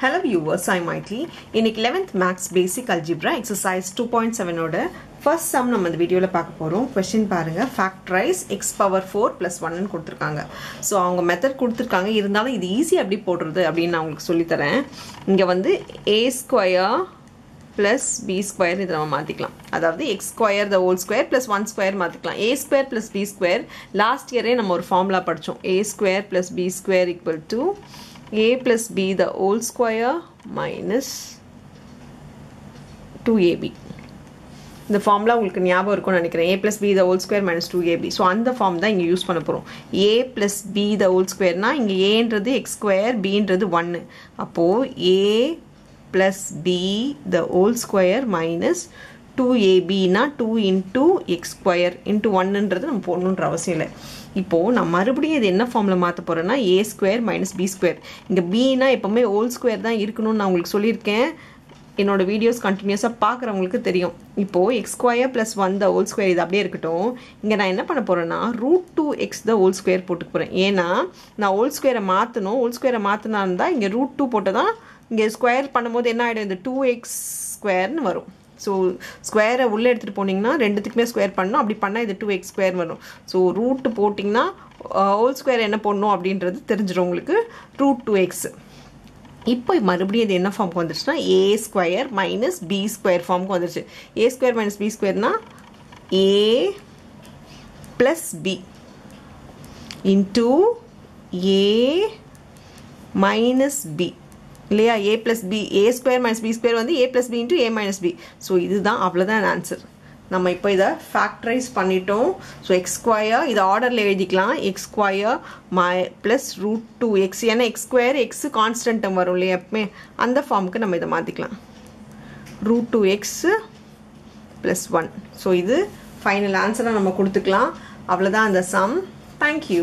Hello viewers, ஐ மைட்லி இன்னைக்கு 11th Max Basic Algebra Exercise 2.7ஓட ஃபர்ஸ்ட் சம் நம்ம இந்த வீடியோவில் பார்க்க போகிறோம் கொஷின் பாருங்கள் factorise X power four plus ஒன்னு கொடுத்துருக்காங்க. ஸோ அவங்க மெத்தட் கொடுத்துருக்காங்க. இருந்தாலும் இது ஈஸியாக எப்படி போடுறது அப்படின்னு நான் உங்களுக்கு சொல்லித்தரேன் இங்கே வந்து A square plus B square இதை நம்ம மாற்றிக்கலாம் அதாவது X square the whole square plus one square மாற்றிக்கலாம் A square plus B square last இயரே நம்ம ஒரு ஃபார்முலா படித்தோம் A square plus B square equal to a plus b the whole square minus 2ab இந்த formula உங்களுக்கு ஞாபகம் இருக்கும்னு நினைக்கிறேன். A plus B the whole square minus two AB so அந்த form தான் இங்கே யூஸ் பண்ண போகிறோம் A plus B the whole ஸ்கொயர்னா இங்கே ஏன்றது எக்ஸ் ஸ்கொயர் பின்றது ஒன்று அப்போது A plus B the whole square minus two ஏபினா two into X square into ஒன்னுன்றது நம்ம போடணுன்ற அவசியம் இல்லை. இப்போது நான் மறுபடியும் இது என்ன ஃபார்மில் மாற்ற போகிறேன்னா A square minus B square இங்கே பினா எப்போவுமே ஹோல் ஸ்கொயர் தான் இருக்கணும்னு நான் உங்களுக்கு சொல்லியிருக்கேன். என்னோட வீடியோஸ் கண்டினியூஸாக பார்க்குறவங்களுக்கு தெரியும். இப்போது X square plus one the whole square இது அப்படியே இருக்கட்டும். இங்கே நான் என்ன பண்ண போகிறேன்னா root two X the whole square போட்டுக்க போகிறேன் ஏன்னா நான் ஹோல் ஸ்கொயரை மாற்றணும் ஹோல் ஸ்கொயரை மாற்றினா இருந்தால் இங்கே ரூட் டூ போட்டு தான் இங்கே ஸ்கொயர் பண்ணும்போது என்ன ஆகிடும் இந்த டூ எக்ஸ் ஸ்கொயர்னு வரும். ஸோ ஸ்கொயரை உள்ளே எடுத்துகிட்டு போனீங்கன்னா ரெண்டுத்துக்குமே ஸ்கொயர் பண்ணணும். அப்படி பண்ணால் இது டூ எக்ஸ் ஸ்கொயர் வரும். ஸோ ரூட்டு போட்டிங்கன்னா ஹோல் ஸ்கொயர் என்ன பண்ணணும் அப்படின்றது தெரிஞ்சிடும் உங்களுக்கு. ரூட் டூ எக்ஸ் இப்போ மறுபடியும் இது என்ன ஃபார்முக்கு வந்துருச்சுன்னா A square minus B square ஃபார்முக்கு வந்துருச்சு. ஏ square minus B ஸ்கொயர்னா A plus B into A minus B இல்லையா? A plus B A square minus B square வந்து A plus B into A minus B so இதுதான் அவ்வளோதான் answer நம்ம இப்போ இதை factorise பண்ணிட்டோம். ஸோ எக்ஸ் ஸ்கொயர் இதை ஆர்டரில் எழுதிக்கலாம். X square my plus root two X ஏன்னா எக்ஸ் ஸ்கொயர் எக்ஸ் கான்ஸ்டன்ட்டம் வரும் இல்லையா எப்பவுமே? அந்த ஃபார்முக்கு நம்ம இதை மாற்றிக்கலாம் root two X plus one so இது ஃபைனல் ஆன்சராக நம்ம கொடுத்துக்கலாம். அவ்வளோதான் அந்த சம் தேங்க்யூ